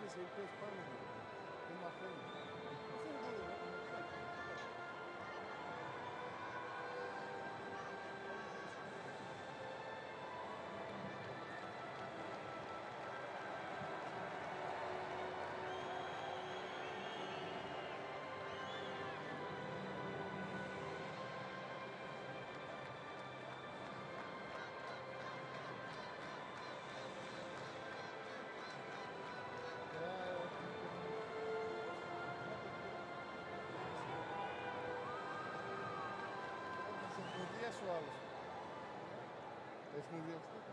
difícil, ele fez tem uma fama. Escondía su ala. Escondía.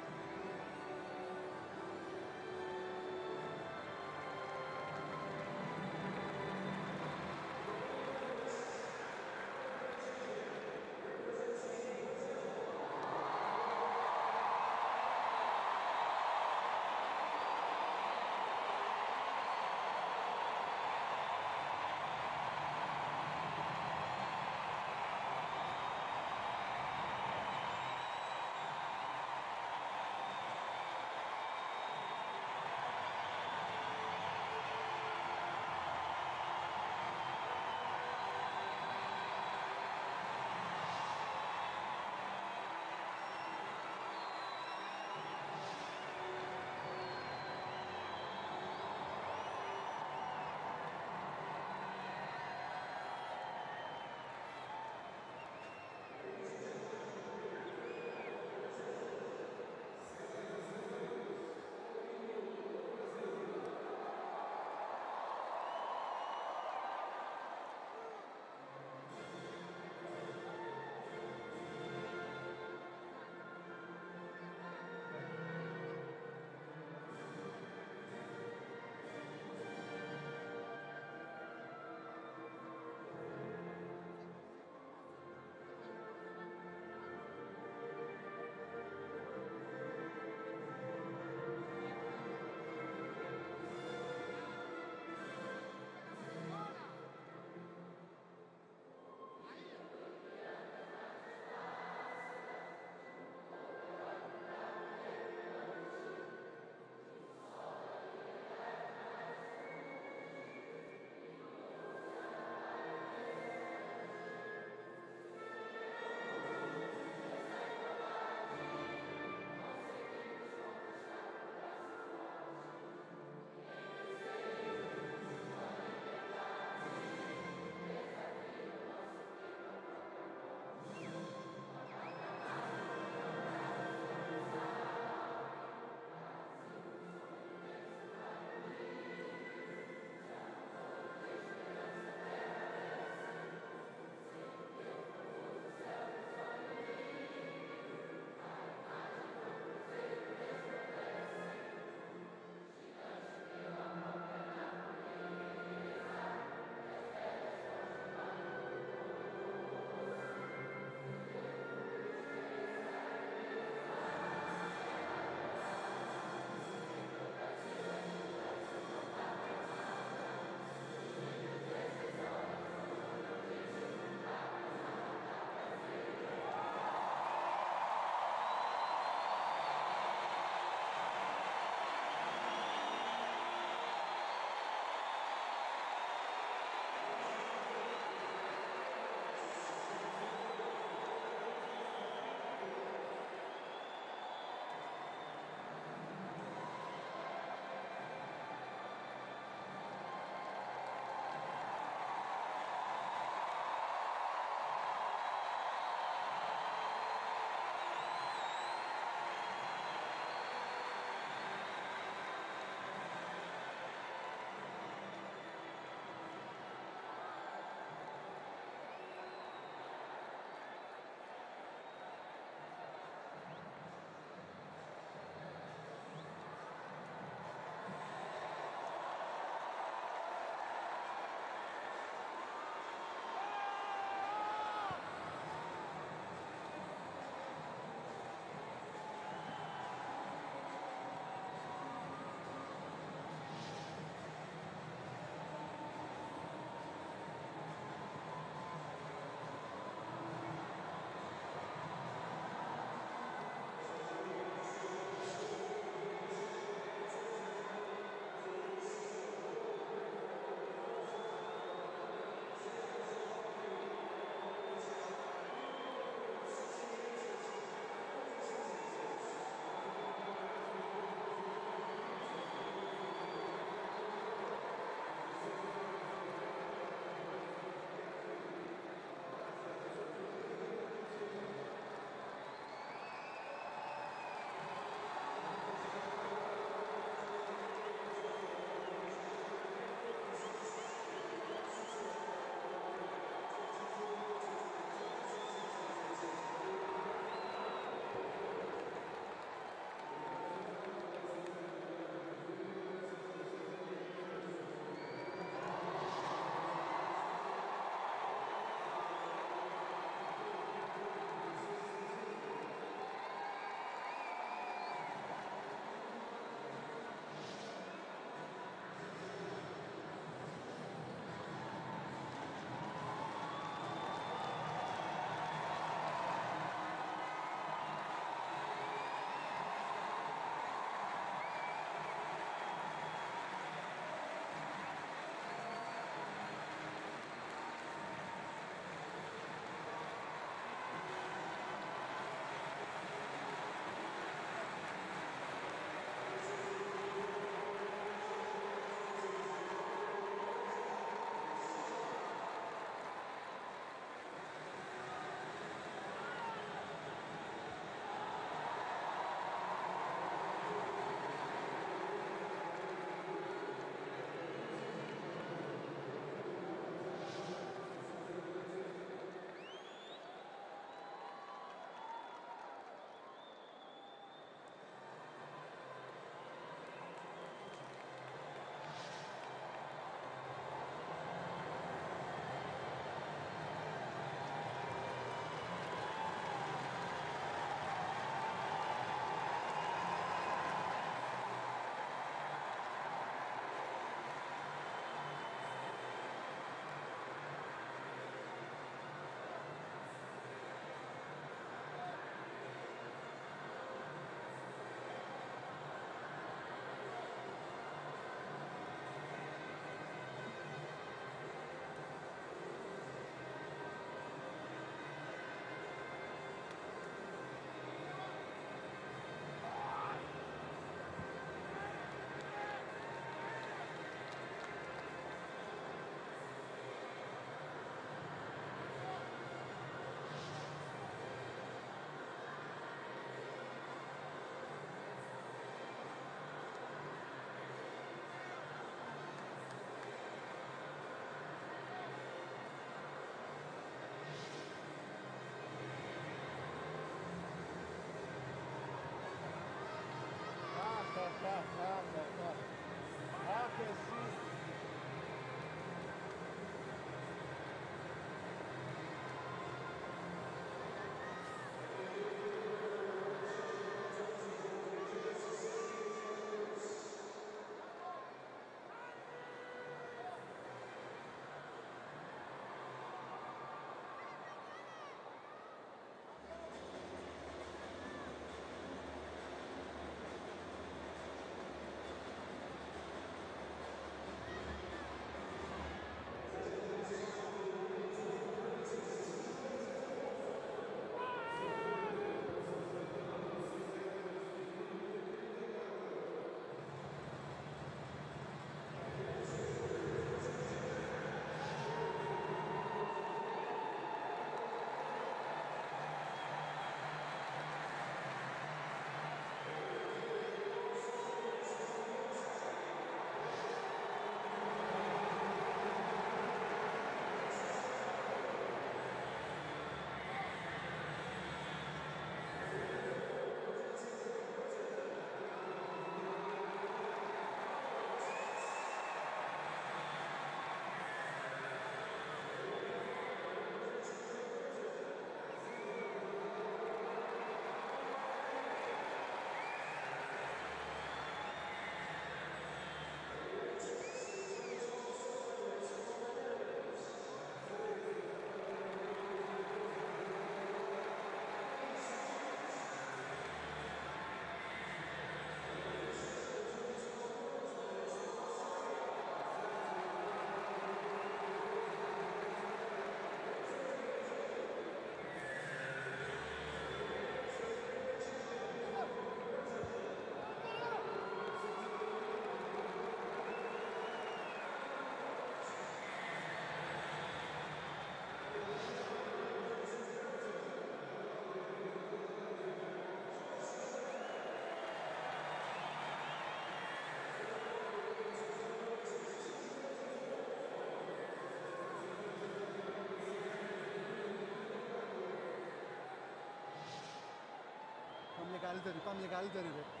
가리들이 밤에 가리들이래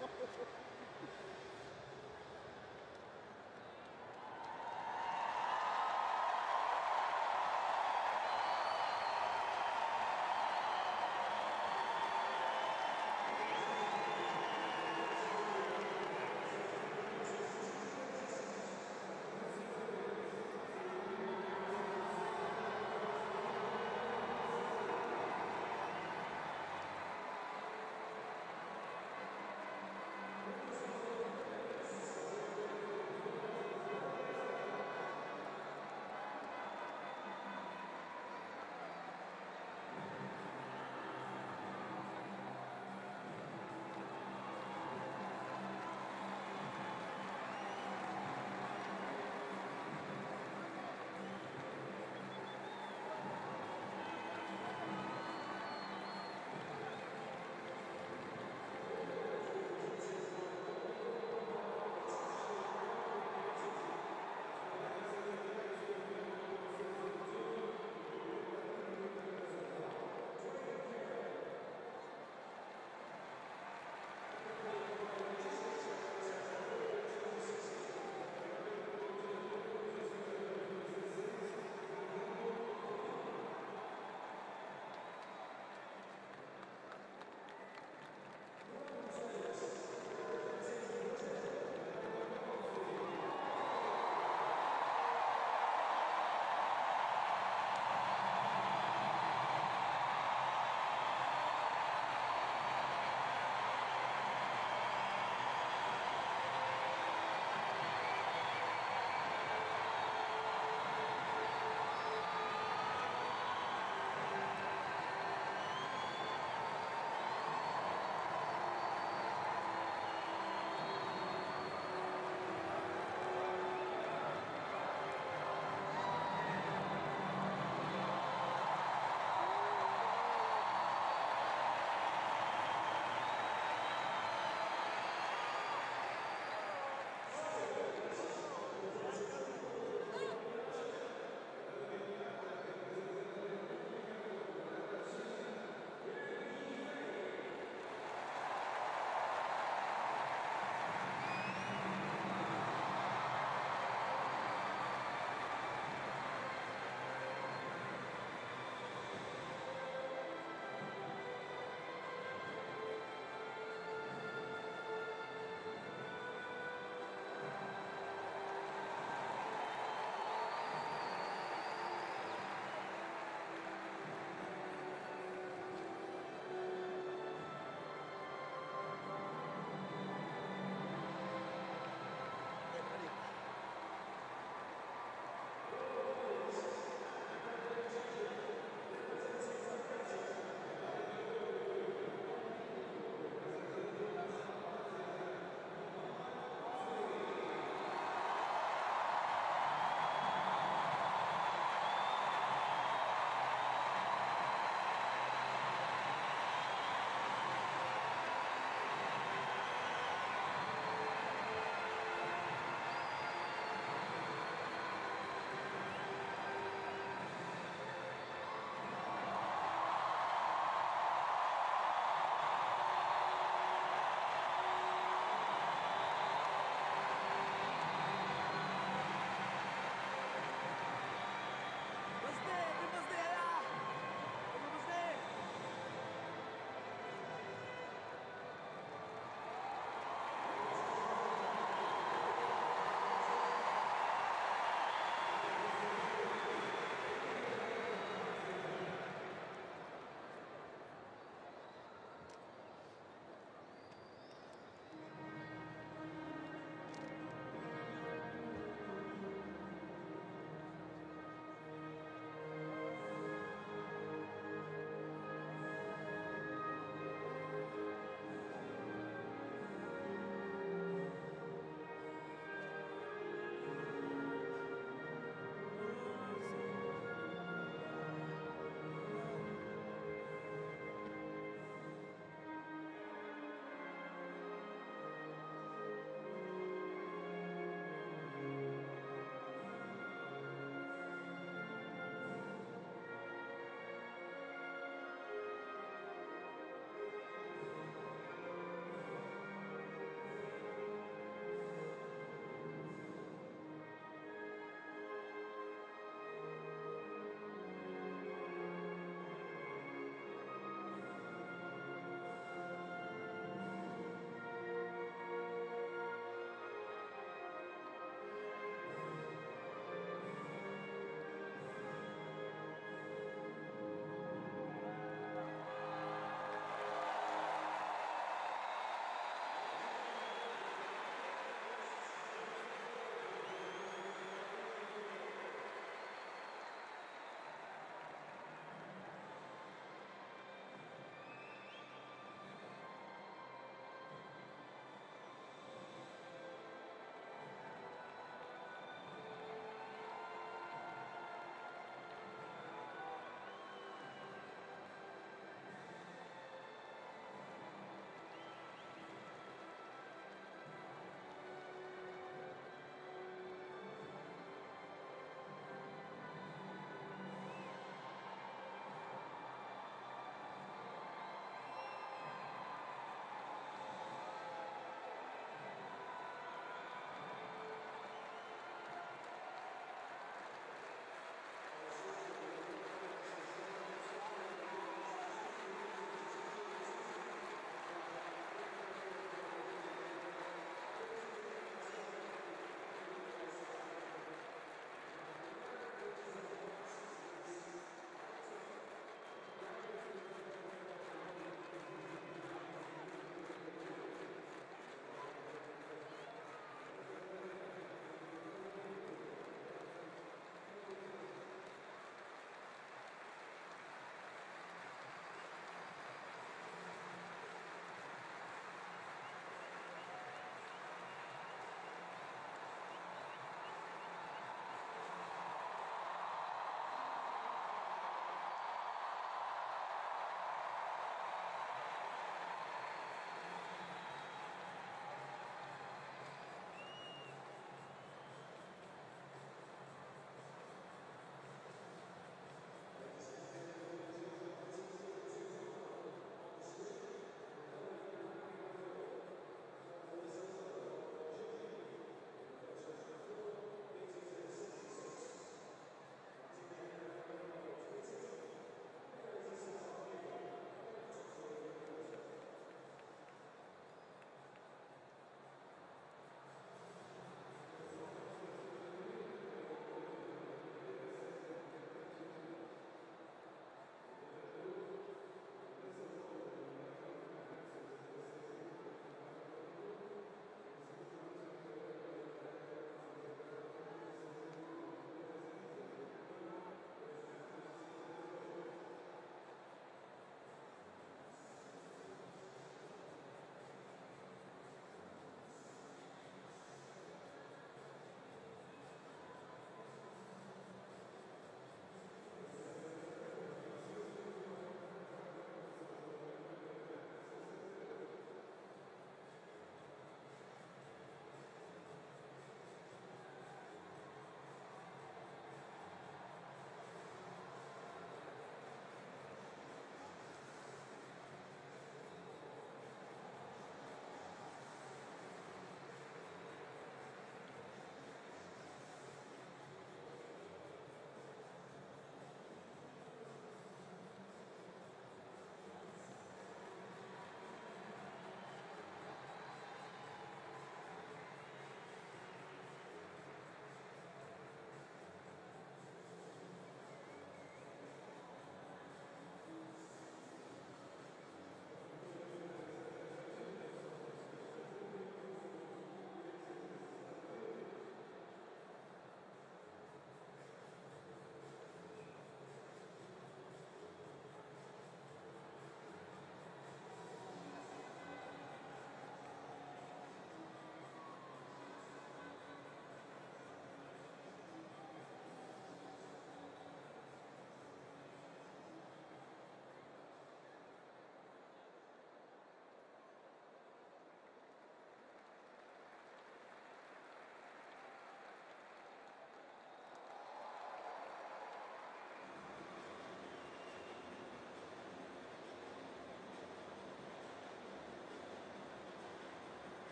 Ha, ha, ha.